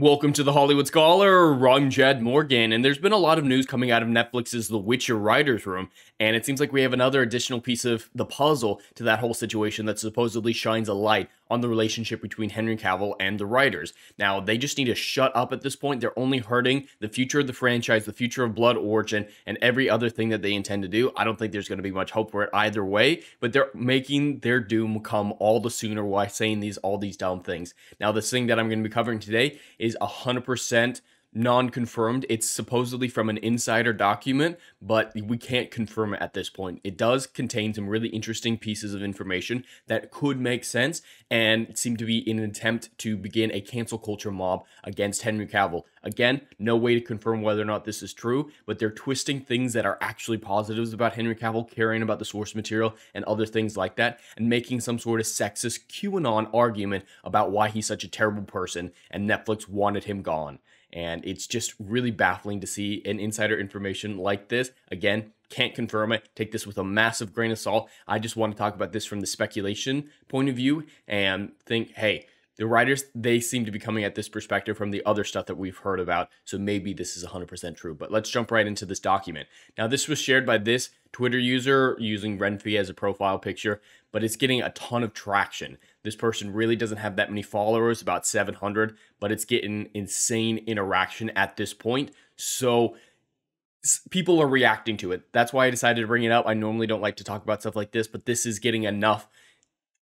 Welcome to the Hollywood Scholar. I'm Jed Morgan, and there's been a lot of news coming out of Netflix's The Witcher writers' room, and it seems like we have another additional piece of the puzzle to that whole situation that supposedly shines a light on the relationship between Henry Cavill and the writers. Now, they just need to shut up at this point. They're only hurting the future of the franchise, the future of Blood Origin, and every other thing that they intend to do. I don't think there's going to be much hope for it either way, but they're making their doom come all the sooner while saying these all these dumb things. Now, this thing that I'm going to be covering today is 100% non-confirmed. It's supposedly from an insider document, but we can't confirm it at this point. It does contain some really interesting pieces of information that could make sense and seem to be in an attempt to begin a cancel culture mob against Henry Cavill. Again, no way to confirm whether or not this is true, but they're twisting things that are actually positives about Henry Cavill, caring about the source material and other things like that, and making some sort of sexist QAnon argument about why he's such a terrible person and Netflix wanted him gone. And it's just really baffling to see an insider information like this. Again, can't confirm it. Take this with a massive grain of salt. I just want to talk about this from the speculation point of view and think, hey, the writers they seem to be coming at this perspective from the other stuff that we've heard about so maybe this is 100% true but let's jump right into this document. Now this was shared by this twitter user using Renfri as a profile picture but it's getting a ton of traction. This person really doesn't have that many followers about 700 but it's getting insane interaction at this point. So people are reacting to it. That's why i decided to bring it up. I normally don't like to talk about stuff like this but this is getting enough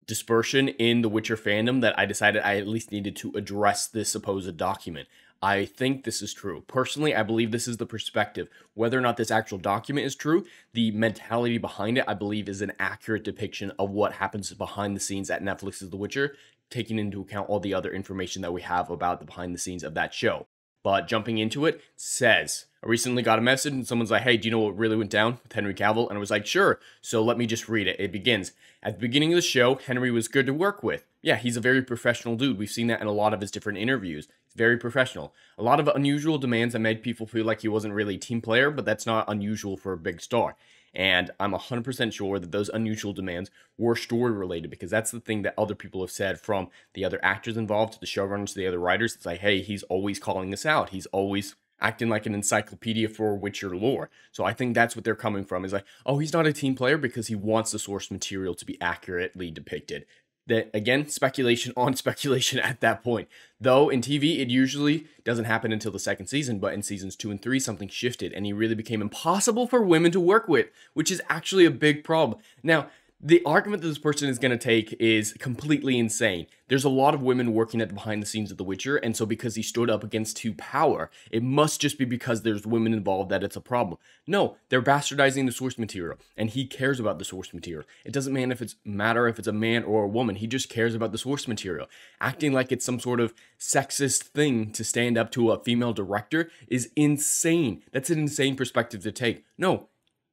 dispersion in the Witcher fandom that I decided I at least needed to address this supposed document. I think this is true. Personally, I believe this is the perspective. Whether or not this actual document is true, the mentality behind it, I believe, is an accurate depiction of what happens behind the scenes at Netflix's The Witcher, taking into account all the other information that we have about the behind the scenes of that show. But jumping into it says, I recently got a message and someone's like, hey, do you know what really went down with Henry Cavill? And I was like, sure. So let me just read it. It begins At the beginning of the show, Henry was good to work with. Yeah, he's a very professional dude. We've seen that in a lot of his different interviews. He's very professional. A lot of unusual demands that made people feel like he wasn't really a team player, but that's not unusual for a big star. And I'm 100% sure that those unusual demands were story related because that's the thing that other people have said from the other actors involved to the showrunners to the other writers. It's like, hey, he's always calling us out. He's always acting like an encyclopedia for Witcher lore. So I think that's what they're coming from is like, oh, he's not a team player because he wants the source material to be accurately depicted that again speculation on speculation at that point. Though in tv it usually doesn't happen until the second season but in seasons two and three something shifted and he really became impossible for women to work with which is actually a big problem. Now the argument that this person is going to take is completely insane. There's a lot of women working at the behind the scenes of The Witcher, and so because he stood up against two power, it must just be because there's women involved that it's a problem. No, they're bastardizing the source material, and he cares about the source material. It doesn't matter if it's matter if it's a man or a woman. He just cares about the source material. Acting like it's some sort of sexist thing to stand up to a female director is insane. That's an insane perspective to take. No,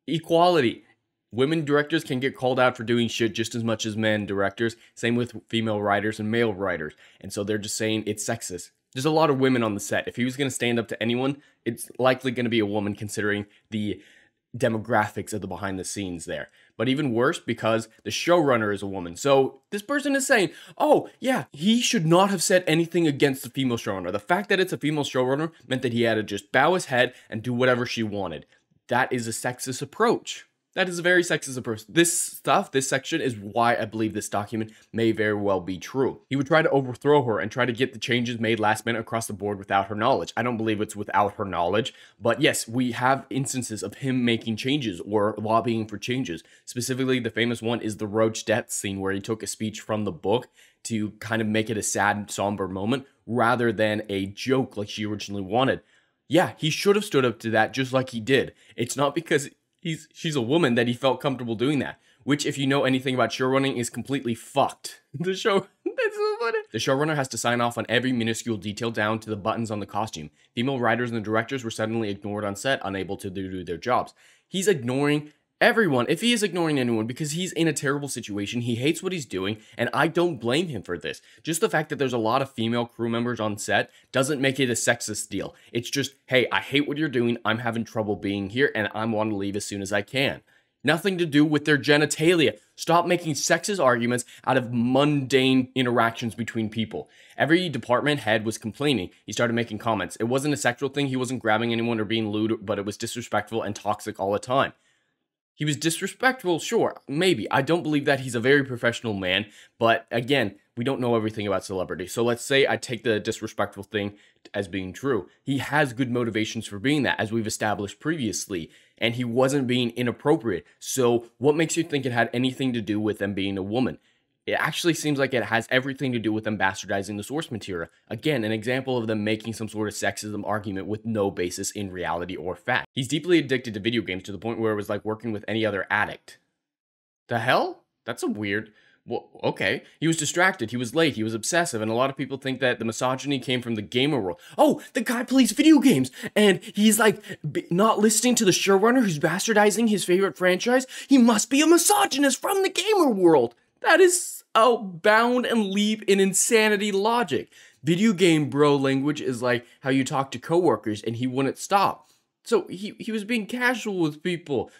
equality women directors can get called out for doing shit just as much as men directors. Same with female writers and male writers. And so they're just saying it's sexist. There's a lot of women on the set. If he was going to stand up to anyone, it's likely going to be a woman considering the demographics of the behind the scenes there. But even worse because the showrunner is a woman. So this person is saying, oh, yeah, he should not have said anything against the female showrunner. The fact that it's a female showrunner meant that he had to just bow his head and do whatever she wanted. That is a sexist approach. That is a very sexist approach. This stuff, this section, is why I believe this document may very well be true. He would try to overthrow her and try to get the changes made last minute across the board without her knowledge. I don't believe it's without her knowledge, but yes, we have instances of him making changes or lobbying for changes. Specifically, the famous one is the Roach death scene where he took a speech from the book to kind of make it a sad, somber moment rather than a joke like she originally wanted. Yeah, he should have stood up to that just like he did. It's not because he's she's a woman that he felt comfortable doing that. Which, if you know anything about showrunning, is completely fucked. The show that's so funny. The showrunner has to sign off on every minuscule detail down to the buttons on the costume. Female writers and the directors were suddenly ignored on set, unable to do their jobs. He's ignoring everyone, if he is ignoring anyone, because he's in a terrible situation, he hates what he's doing, and I don't blame him for this. Just the fact that there's a lot of female crew members on set doesn't make it a sexist deal. It's just, hey, I hate what you're doing, I'm having trouble being here, and I want to leave as soon as I can. Nothing to do with their genitalia. Stop making sexist arguments out of mundane interactions between people. Every department head was complaining. He started making comments. It wasn't a sexual thing. He wasn't grabbing anyone or being lewd, but it was disrespectful and toxic all the time. He was disrespectful, sure, maybe. I don't believe that he's a very professional man, but again, we don't know everything about celebrity. So let's say I take the disrespectful thing as being true. He has good motivations for being that, as we've established previously, and he wasn't being inappropriate. So what makes you think it had anything to do with them being a woman? It actually seems like it has everything to do with them bastardizing the source material. Again, an example of them making some sort of sexism argument with no basis in reality or fact. He's deeply addicted to video games to the point where it was like working with any other addict. The hell? That's a weird. Well, okay. He was distracted. He was late. He was obsessive. And a lot of people think that the misogyny came from the gamer world. Oh, the guy plays video games. And he's like not listening to the showrunner who's bastardizing his favorite franchise. He must be a misogynist from the gamer world. That is outbound and leap in insanity logic. Video game bro language is like how you talk to coworkers and he wouldn't stop. So he, he was being casual with people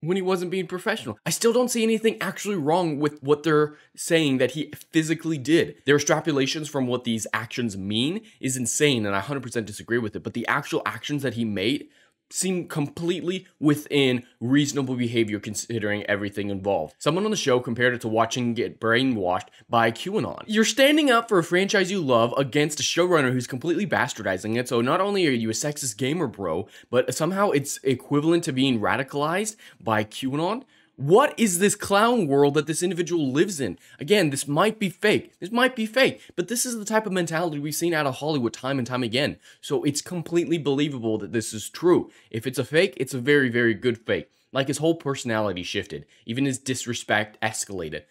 when he wasn't being professional. I still don't see anything actually wrong with what they're saying that he physically did. Their extrapolations from what these actions mean is insane and I 100% disagree with it, but the actual actions that he made seem completely within reasonable behavior considering everything involved. Someone on the show compared it to watching get brainwashed by QAnon. You're standing up for a franchise you love against a showrunner who's completely bastardizing it, so not only are you a sexist gamer bro, but somehow it's equivalent to being radicalized by QAnon. What is this clown world that this individual lives in? Again, this might be fake. This might be fake, but this is the type of mentality we've seen out of Hollywood time and time again. So it's completely believable that this is true. If it's a fake, it's a very, very good fake. Like his whole personality shifted, even his disrespect escalated.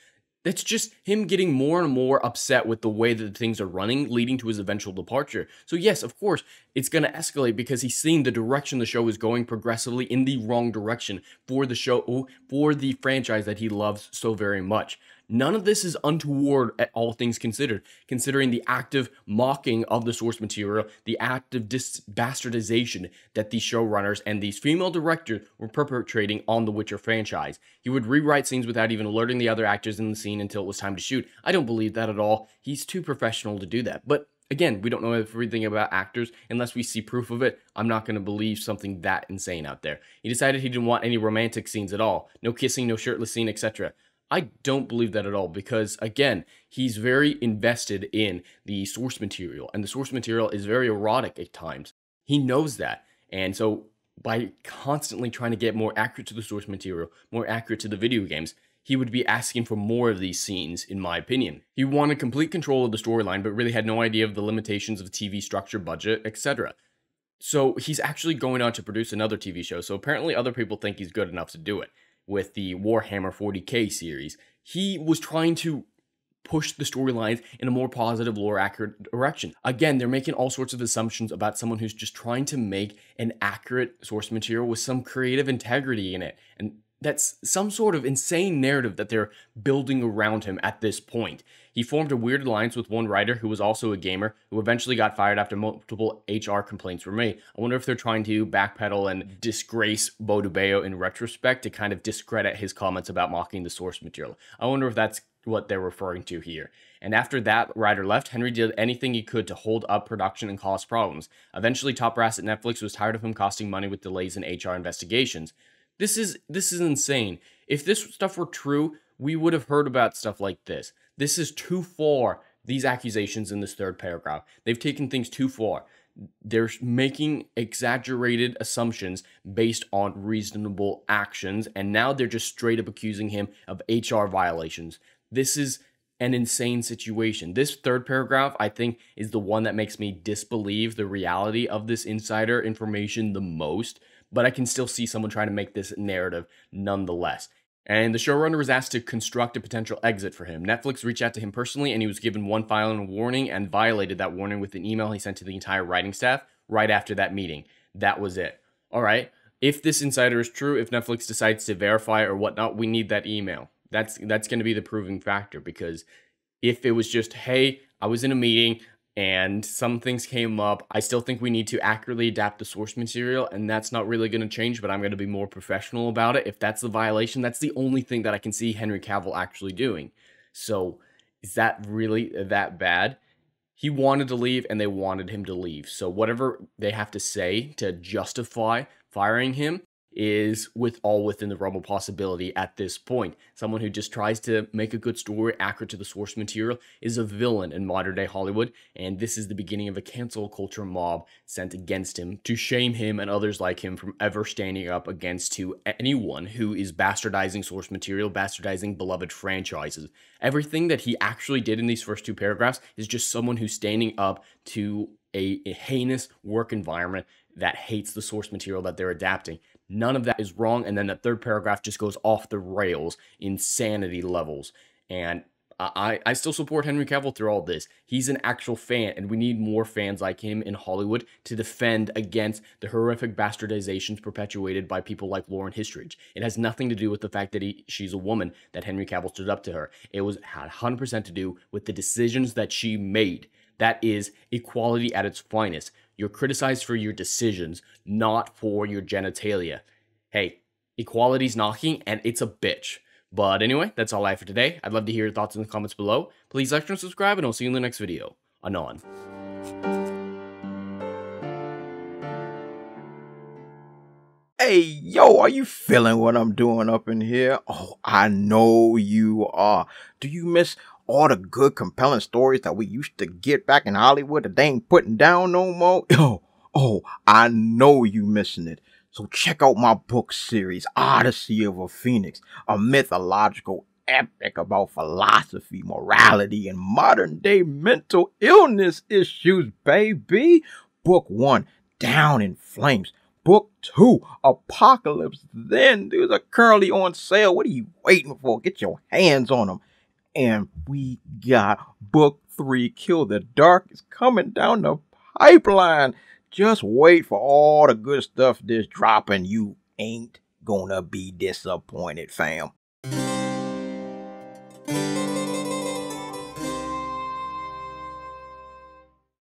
That's just him getting more and more upset with the way that things are running, leading to his eventual departure. So, yes, of course, it's going to escalate because he's seeing the direction the show is going progressively in the wrong direction for the show, for the franchise that he loves so very much. None of this is untoward at all things considered, considering the active mocking of the source material, the active dis- bastardization that these showrunners and these female directors were perpetrating on the Witcher franchise. He would rewrite scenes without even alerting the other actors in the scene until it was time to shoot. I don't believe that at all. He's too professional to do that. But again, we don't know everything about actors unless we see proof of it. I'm not going to believe something that insane out there. He decided he didn't want any romantic scenes at all. No kissing, no shirtless scene, etc. I don't believe that at all because, again, he's very invested in the source material, and the source material is very erotic at times. He knows that. And so, by constantly trying to get more accurate to the source material, more accurate to the video games, he would be asking for more of these scenes, in my opinion. He wanted complete control of the storyline, but really had no idea of the limitations of TV structure, budget, etc. So he's actually going on to produce another TV show, so apparently other people think he's good enough to do it with the Warhammer 40k series, he was trying to push the storylines in a more positive, lore accurate direction. Again, they're making all sorts of assumptions about someone who's just trying to make an accurate source material with some creative integrity in it. And that's some sort of insane narrative that they're building around him at this point. He formed a weird alliance with one writer who was also a gamer, who eventually got fired after multiple HR complaints were made. I wonder if they're trying to backpedal and disgrace Beau DeMayo in retrospect to kind of discredit his comments about mocking the source material. I wonder if that's what they're referring to here. And after that writer left, Henry did anything he could to hold up production and cause problems. Eventually, top brass at Netflix was tired of him costing money with delays in HR investigations. This is this is insane. If this stuff were true, we would have heard about stuff like this. This is too far, these accusations in this third paragraph. They've taken things too far. They're making exaggerated assumptions based on reasonable actions, and now they're just straight up accusing him of HR violations. This is an insane situation. This third paragraph, I think, is the one that makes me disbelieve the reality of this insider information the most, but I can still see someone trying to make this narrative nonetheless and the showrunner was asked to construct a potential exit for him. Netflix reached out to him personally, and he was given one final warning and violated that warning with an email he sent to the entire writing staff right after that meeting. That was it. All right. If this insider is true, if Netflix decides to verify or whatnot, we need that email. That's that's going to be the proving factor because if it was just, hey, I was in a meeting, and some things came up. I still think we need to accurately adapt the source material, and that's not really going to change, but I'm going to be more professional about it. If that's the violation, that's the only thing that I can see Henry Cavill actually doing. So, is that really that bad? He wanted to leave, and they wanted him to leave. So, whatever they have to say to justify firing him, is with all within the realm of possibility at this point. Someone who just tries to make a good story accurate to the source material is a villain in modern day Hollywood, and this is the beginning of a cancel culture mob sent against him to shame him and others like him from ever standing up against to anyone who is bastardizing source material, bastardizing beloved franchises. Everything that he actually did in these first two paragraphs is just someone who's standing up to a, a heinous work environment that hates the source material that they're adapting. None of that is wrong. And then the third paragraph just goes off the rails, insanity levels. And I, I still support Henry Cavill through all this. He's an actual fan, and we need more fans like him in Hollywood to defend against the horrific bastardizations perpetuated by people like Lauren Hissrich. It has nothing to do with the fact that he, she's a woman, that Henry Cavill stood up to her. It was had 100% to do with the decisions that she made. That is equality at its finest. You're criticized for your decisions, not for your genitalia. Hey, equality's knocking, and it's a bitch. But anyway, that's all I have for today. I'd love to hear your thoughts in the comments below. Please like and subscribe, and I'll see you in the next video. Anon. Hey, yo, are you feeling what I'm doing up in here? Oh, I know you are. Do you miss all the good, compelling stories that we used to get back in Hollywood that they ain't putting down no more? Yo, oh, I know you missing it. So check out my book series, Odyssey of a Phoenix, a mythological epic about philosophy, morality, and modern day mental illness issues, baby. Book one, Down in Flames. Book two, Apocalypse Then. These are currently on sale. What are you waiting for? Get your hands on them. And we got book three, Kill the Dark, is coming down the pipeline. Just wait for all the good stuff that's dropping. You ain't gonna be disappointed, fam.